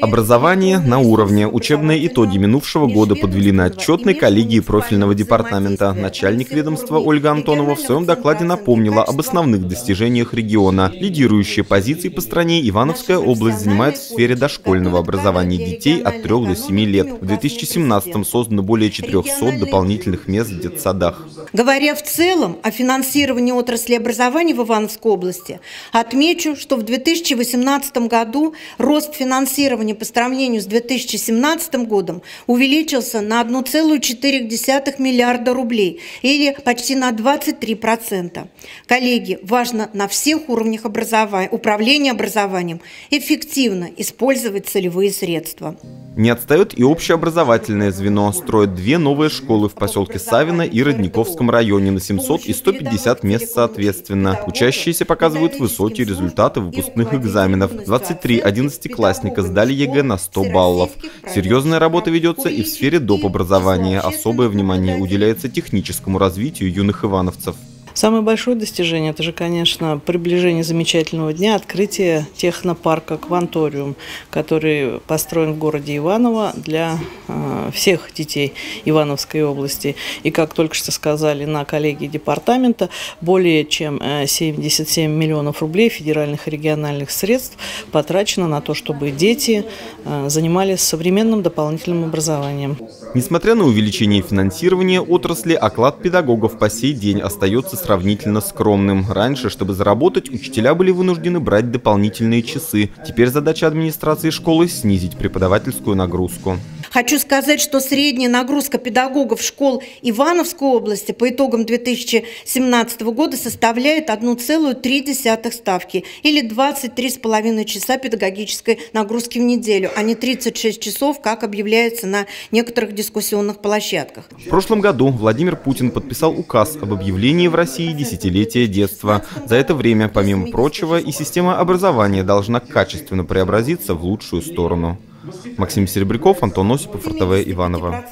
Образование на уровне. Учебные итоги минувшего года подвели на отчетной коллегии профильного департамента. Начальник ведомства Ольга Антонова в своем докладе напомнила об основных достижениях региона. Лидирующие позиции по стране Ивановская область занимает в сфере дошкольного образования детей от 3 до 7 лет. В 2017 создано более 400 дополнительных мест в детсадах. Говоря в целом о финансировании отрасли образования в Ивановской области, отмечу, что в 2018 году рост финансирования по сравнению с 2017 годом увеличился на 1,4 миллиарда рублей или почти на 23%. Коллеги, важно на всех уровнях образования, управления образованием эффективно использовать целевые средства. Не отстает и общеобразовательное звено. Строят две новые школы в поселке Савино и Родниковском районе на 700 и 150 мест соответственно. Учащиеся показывают высокие результаты выпускных экзаменов. 23 одиннадцатиклассника сдали ЕГЭ на 100 баллов. Серьезная работа ведется и в сфере доп. образования. Особое внимание уделяется техническому развитию юных ивановцев. Самое большое достижение – это же, конечно, приближение замечательного дня, открытие технопарка «Кванториум», который построен в городе Иваново для э, всех детей Ивановской области. И, как только что сказали на коллегии департамента, более чем 77 э, миллионов рублей федеральных и региональных средств потрачено на то, чтобы дети э, занимались современным дополнительным образованием. Несмотря на увеличение финансирования отрасли, оклад педагогов по сей день остается сравнительно скромным. Раньше, чтобы заработать, учителя были вынуждены брать дополнительные часы. Теперь задача администрации школы – снизить преподавательскую нагрузку. Хочу сказать, что средняя нагрузка педагогов школ Ивановской области по итогам 2017 года составляет 1,3 ставки или 23,5 часа педагогической нагрузки в неделю, а не 36 часов, как объявляется на некоторых дискуссионных площадках. В прошлом году Владимир Путин подписал указ об объявлении в России десятилетия детства. За это время, помимо прочего, и система образования должна качественно преобразиться в лучшую сторону. Максим Серебряков, Антон Осипов, РТВ Иваново.